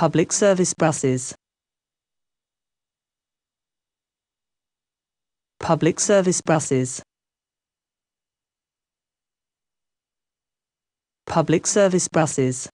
Public service buses. Public service buses. Public service buses.